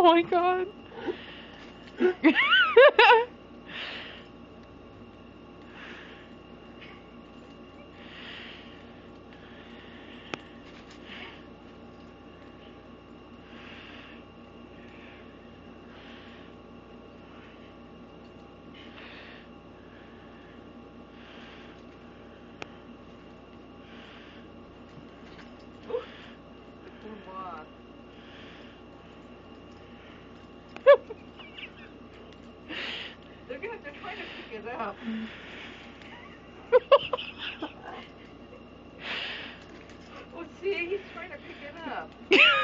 oh my god. They're gonna, they're trying to pick it up. oh, see, he's trying to pick it up.